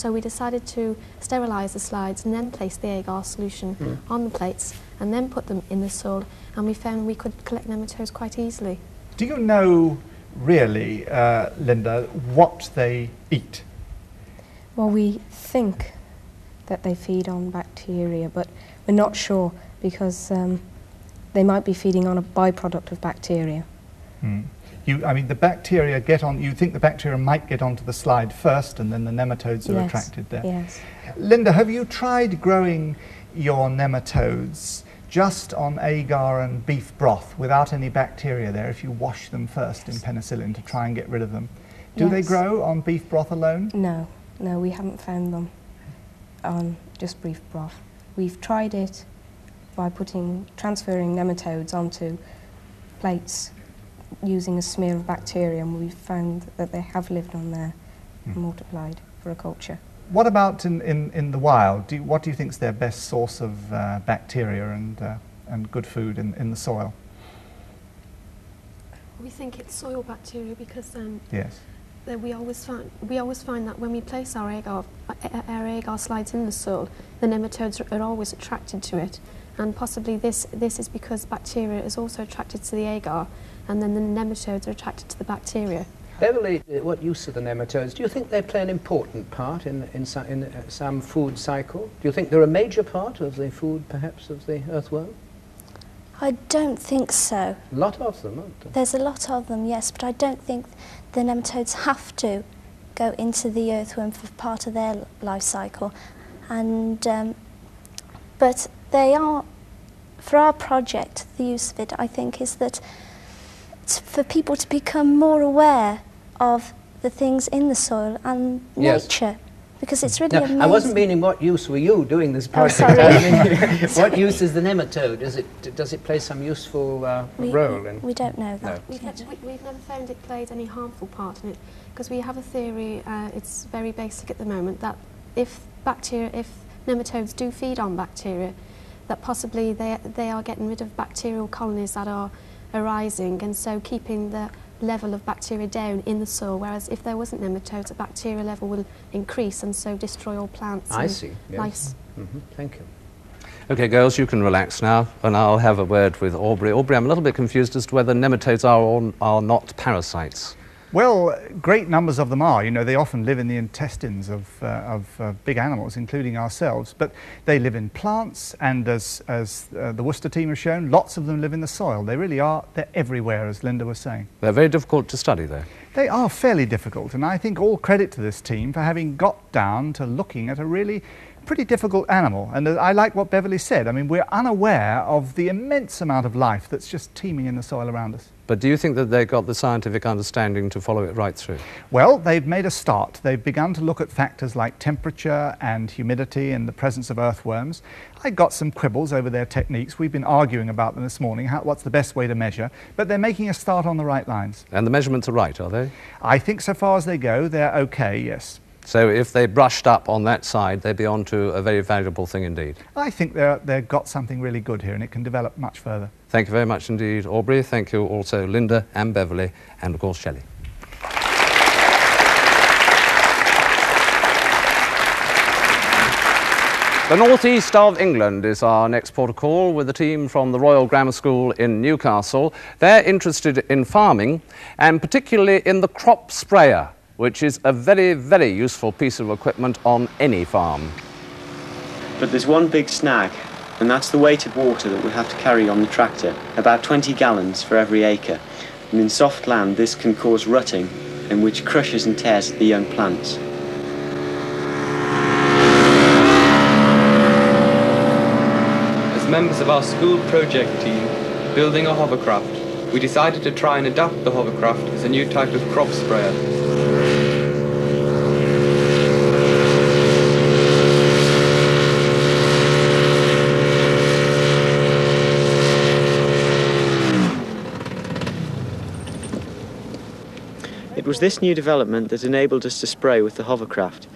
So we decided to sterilise the slides and then place the agar solution mm. on the plates and then put them in the soil and we found we could collect nematodes quite easily. Do you know really, uh, Linda, what they eat? Well, we think that they feed on bacteria, but we're not sure because um, they might be feeding on a byproduct of bacteria. Mm. You, I mean, the bacteria get on, you think the bacteria might get onto the slide first and then the nematodes are yes, attracted there. Yes. Linda, have you tried growing your nematodes just on agar and beef broth without any bacteria there if you wash them first yes. in penicillin to try and get rid of them? Do yes. they grow on beef broth alone? No, no, we haven't found them on just beef broth. We've tried it by putting, transferring nematodes onto plates using a smear of bacteria and we've found that they have lived on there mm. and multiplied for a culture. What about in, in, in the wild? Do you, what do you think is their best source of uh, bacteria and, uh, and good food in, in the soil? We think it's soil bacteria because um, yes. we always find we always find that when we place our agar, our agar slides in the soil, the nematodes are, are always attracted to it, and possibly this this is because bacteria is also attracted to the agar, and then the nematodes are attracted to the bacteria. Beverly, uh, what use are the nematodes? Do you think they play an important part in, in, in uh, some food cycle? Do you think they're a major part of the food, perhaps, of the earthworm? I don't think so. A lot of them, aren't there? There's a lot of them, yes, but I don't think the nematodes have to go into the earthworm for part of their life cycle. And, um, but they are, for our project, the use of it, I think, is that for people to become more aware of the things in the soil and yes. nature. Because it's really amazing. I wasn't meaning what use were you doing this oh, project. Oh, I mean, what use is the nematode? Is it, does it play some useful uh, we, role? In we don't know that. No. We've, we, have never found it played any harmful part in it because we have a theory, uh, it's very basic at the moment, that if bacteria, if nematodes do feed on bacteria, that possibly they, they are getting rid of bacterial colonies that are arising and so keeping the level of bacteria down in the soil, whereas if there wasn't nematodes, the bacteria level will increase and so destroy all plants I see. Yes. Mm -hmm. Thank you. Okay, girls, you can relax now, and I'll have a word with Aubrey. Aubrey, I'm a little bit confused as to whether nematodes are or are not parasites. Well, great numbers of them are. You know, they often live in the intestines of, uh, of uh, big animals, including ourselves. But they live in plants, and as, as uh, the Worcester team has shown, lots of them live in the soil. They really are, they're everywhere, as Linda was saying. They're very difficult to study, though. They are fairly difficult, and I think all credit to this team for having got down to looking at a really pretty difficult animal. And I like what Beverly said. I mean, we're unaware of the immense amount of life that's just teeming in the soil around us. But do you think that they've got the scientific understanding to follow it right through? Well, they've made a start. They've begun to look at factors like temperature and humidity and the presence of earthworms. I got some quibbles over their techniques. We've been arguing about them this morning, how, what's the best way to measure, but they're making a start on the right lines. And the measurements are right, are they? I think so far as they go, they're okay, yes. So if they brushed up on that side, they'd be on to a very valuable thing indeed. I think they've got something really good here and it can develop much further. Thank you very much indeed, Aubrey. Thank you also, Linda and Beverly, and of course, Shelley. The northeast of England is our next port of call with a team from the Royal Grammar School in Newcastle. They're interested in farming and particularly in the crop sprayer which is a very, very useful piece of equipment on any farm. But there's one big snag, and that's the weight of water that we have to carry on the tractor, about 20 gallons for every acre. And in soft land, this can cause rutting, in which crushes and tears the young plants. As members of our school project team, building a hovercraft, we decided to try and adapt the hovercraft as a new type of crop sprayer. Was this new development that enabled us to spray with the hovercraft.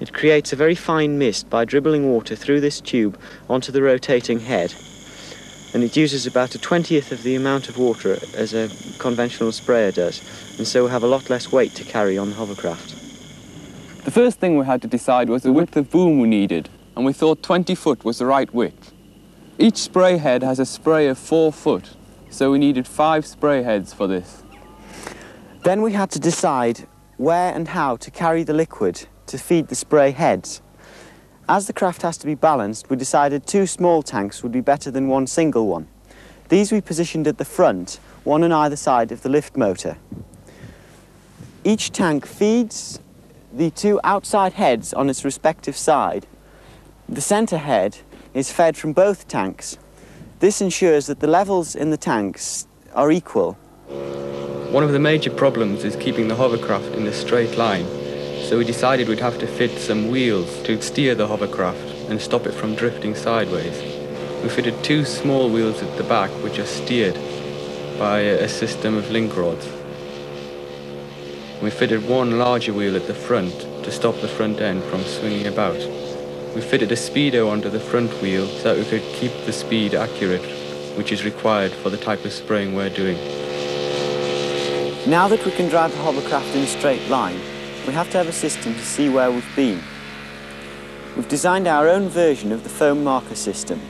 It creates a very fine mist by dribbling water through this tube onto the rotating head and it uses about a twentieth of the amount of water as a conventional sprayer does and so we have a lot less weight to carry on the hovercraft. The first thing we had to decide was the width of boom we needed, and we thought 20 foot was the right width. Each spray head has a spray of 4 foot, so we needed 5 spray heads for this. Then we had to decide where and how to carry the liquid to feed the spray heads. As the craft has to be balanced, we decided two small tanks would be better than one single one. These we positioned at the front, one on either side of the lift motor. Each tank feeds the two outside heads on its respective side. The centre head is fed from both tanks. This ensures that the levels in the tanks are equal One of the major problems is keeping the hovercraft in a straight line, so we decided we'd have to fit some wheels to steer the hovercraft and stop it from drifting sideways. We fitted two small wheels at the back which are steered by a system of link rods. We fitted one larger wheel at the front to stop the front end from swinging about. We fitted a speedo onto the front wheel so that we could keep the speed accurate, which is required for the type of spraying we're doing. Now that we can drive the hovercraft in a straight line, we have to have a system to see where we've been. We've designed our own version of the foam marker system.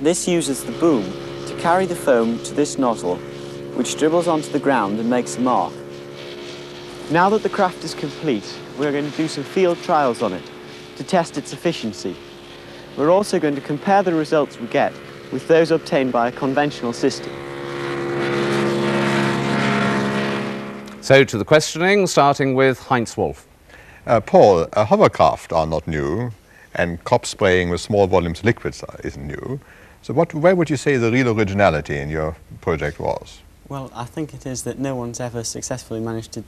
This uses the boom to carry the foam to this nozzle, which dribbles onto the ground and makes a mark. Now that the craft is complete, we're going to do some field trials on it to test its efficiency. We're also going to compare the results we get with those obtained by a conventional system. So to the questioning, starting with Heinz Wolff. Uh, Paul, uh, hovercraft are not new, and crop spraying with small volumes of liquids are- isn't new. So what, where would you say the real originality in your project was? Well, I think it is that no one's ever successfully managed to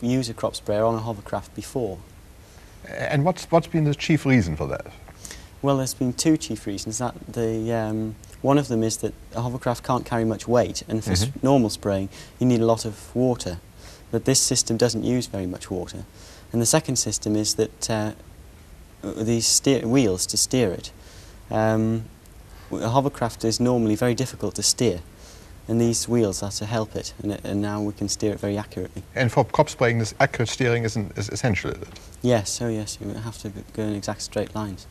use a crop sprayer on a hovercraft before. And what's, what's been the chief reason for that? Well, there's been two chief reasons. That the um, one of them is that a hovercraft can't carry much weight, and for s- Mhm. normal spraying, you need a lot of water. But this system doesn't use very much water. And the second system is that uh, these steer wheels to steer it. Um, a hovercraft is normally very difficult to steer, and these wheels are to help it, and, it, and now we can steer it very accurately. And for crop spraying, this accurate steering isn't, is essential, is it? Yes, oh yes, you have to go in exact straight lines.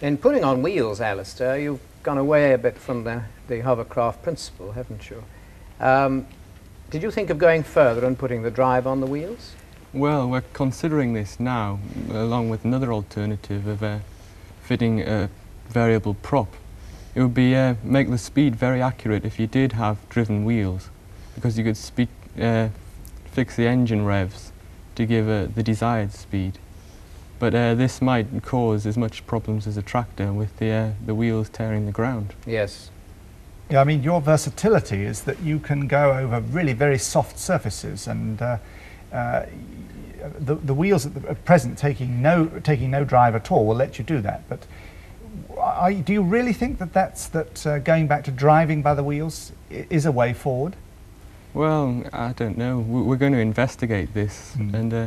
In putting on wheels, Alistair, you've gone away a bit from the, the hovercraft principle, haven't you? Um, did you think of going further and putting the drive on the wheels? Well, we're considering this now, along with another alternative of uh, fitting a variable prop. It would be uh, make the speed very accurate if you did have driven wheels, because you could speed, uh, fix the engine revs to give uh, the desired speed. But uh, this might cause as much problems as a tractor with the, uh, the wheels tearing the ground. Yes. Yeah, I mean, your versatility is that you can go over really very soft surfaces, and uh, uh, the, the wheels at, the, at present taking no taking no drive at all will let you do that. But I, do you really think that that's that uh, going back to driving by the wheels is a way forward? Well, I don't know. We- We're going to investigate this, Mm. and uh,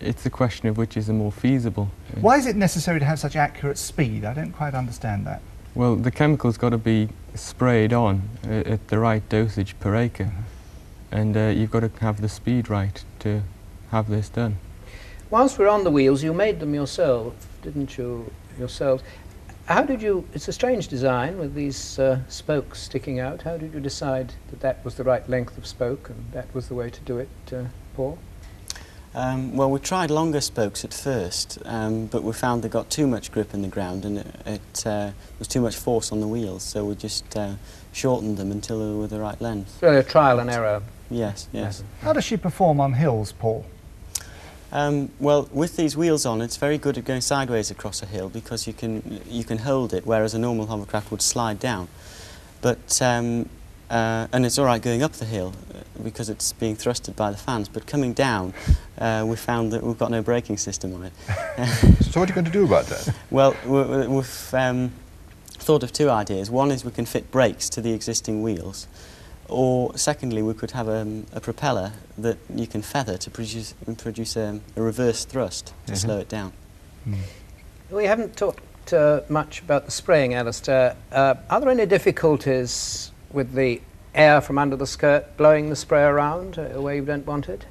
it's a question of which is the more feasible. Why is it necessary to have such accurate speed? I don't quite understand that. Well, the chemical's got to be sprayed on at the right dosage per acre, and uh, you've got to have the speed right to have this done. Whilst we're on the wheels, you made them yourself, didn't you, yourselves? How did you, it's a strange design with these uh, spokes sticking out. How did you decide that that was the right length of spoke and that was the way to do it, uh, Paul? Um, well, we tried longer spokes at first, um, but we found they got too much grip in the ground and it, it uh, was too much force on the wheels, so we just uh, shortened them until they were the right length. So a trial and error. Yes, yes. How does she perform on hills, Paul? Um, well, with these wheels on, it's very good at going sideways across a hill because you can you can hold it, whereas a normal hovercraft would slide down. But um, uh, and it's all right going up the hill uh, because it's being thrusted by the fans. But coming down, uh, we found that we've got no braking system on it. So what are you going to do about that? Well, we- we- we've um, thought of two ideas. One is we can fit brakes to the existing wheels, or secondly, we could have um, a propeller that you can feather to produce, produce um, a reverse thrust to Mhm. slow it down. We haven't talked uh, much about the spraying, Alistair. Uh, are there any difficulties with the air from under the skirt blowing the spray around uh, where you don't want it?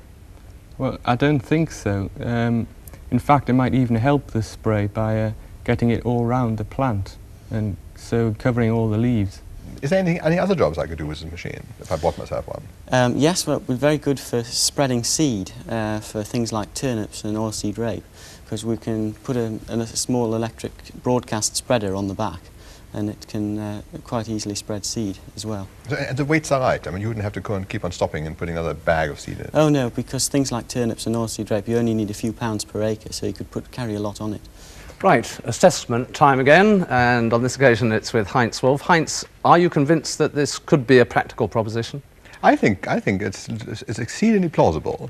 Well, I don't think so. Um, In fact, it might even help the spray by uh, getting it all round the plant and so covering all the leaves. Is there any, any other jobs I could do with this machine if I bought myself one? Um, yes, well, we're very good for spreading seed uh, for things like turnips and oilseed rape because we can put a, a, small electric broadcast spreader on the back and it can uh, quite easily spread seed as well. So, and the weights are right? I mean, you wouldn't have to go and keep on stopping and putting another bag of seed in? Oh no, because things like turnips and oilseed rape, you only need a few pounds per acre, so you could put, carry a lot on it. Right, assessment time again, and on this occasion it's with Heinz Wolff. Heinz, are you convinced that this could be a practical proposition? I think, I think it's, it's exceedingly plausible.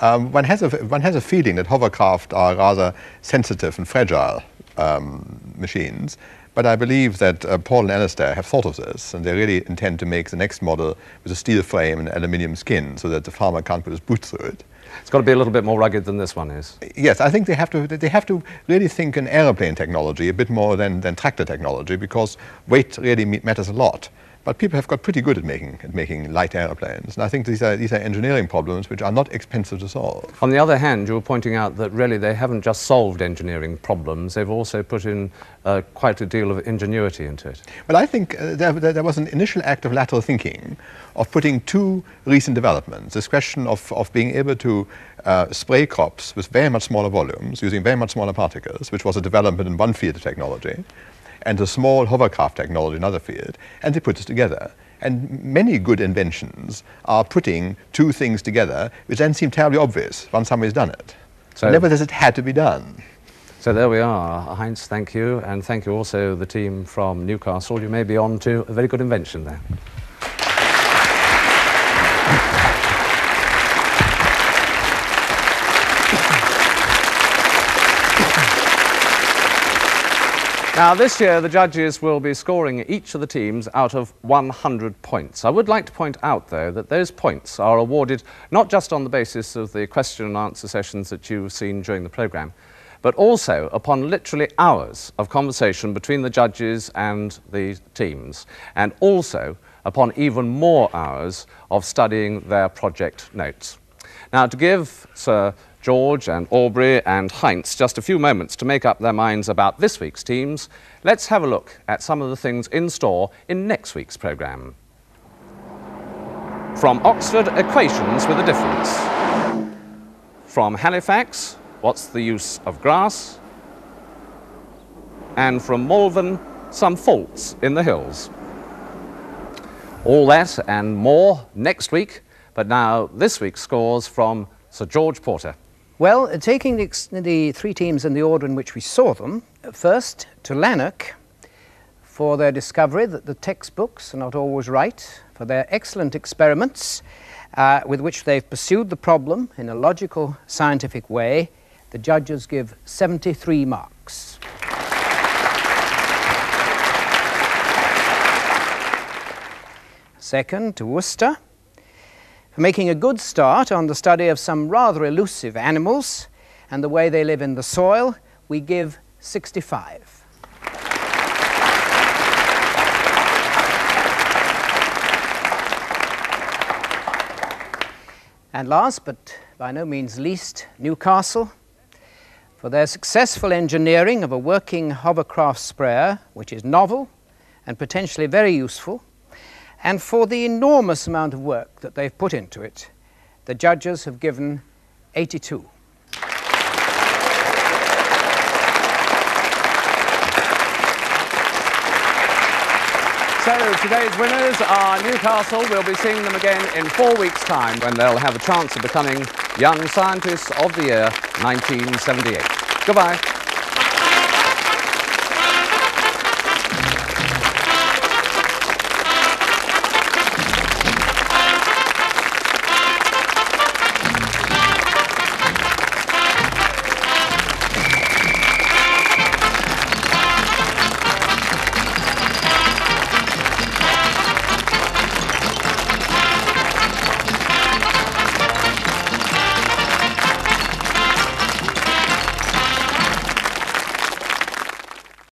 Um, one, has a, one has a feeling that hovercraft are rather sensitive and fragile um, machines, but I believe that uh, Paul and Alistair have thought of this, and they really intend to make the next model with a steel frame and aluminium skin so that the farmer can't put his boot through it. It's got to be a little bit more rugged than this one is. Yes, I think they have to, they have to really think in aeroplane technology a bit more than, than tractor technology because weight really matters a lot. But people have got pretty good at making, at making light aeroplanes. And I think these are, these are engineering problems which are not expensive to solve. On the other hand, you were pointing out that really they haven't just solved engineering problems, they've also put in uh, quite a deal of ingenuity into it. Well, I think uh, there, there, was an initial act of lateral thinking of putting two recent developments, this question of, of being able to uh, spray crops with very much smaller volumes, using very much smaller particles, which was a development in one field of technology, and a small hovercraft technology in another field, and they put this together. And many good inventions are putting two things together, which then seem terribly obvious once somebody's done it. So Nevertheless, it had to be done. So there we are. Heinz, thank you. And thank you also the team from Newcastle. You may be on to a very good invention there. Now, this year, the judges will be scoring each of the teams out of 100 points. I would like to point out, though, that those points are awarded not just on the basis of the question and answer sessions that you've seen during the programme, but also upon literally hours of conversation between the judges and the teams, and also upon even more hours of studying their project notes. Now, to give Sir George and Aubrey and Heinz just a few moments to make up their minds about this week's teams, let's have a look at some of the things in store in next week's programme. From Oxford, equations with a difference. From Halifax, what's the use of grass? And from Malvern, some faults in the hills. All that and more next week, but now this week's scores from Sir George Porter. Well, taking the, the, three teams in the order in which we saw them, first to Lanark for their discovery that the textbooks are not always right, for their excellent experiments uh, with which they've pursued the problem in a logical, scientific way. The judges give 73 marks. Second, to Worcester for making a good start on the study of some rather elusive animals and the way they live in the soil, we give 65. And last but by no means least, Newcastle, for their successful engineering of a working hovercraft sprayer, which is novel and potentially very useful, and for the enormous amount of work that they've put into it, the judges have given 82. So today's winners are Newcastle. We'll be seeing them again in four weeks' time when they'll have a chance of becoming Young Scientists of the Year 1978. Goodbye.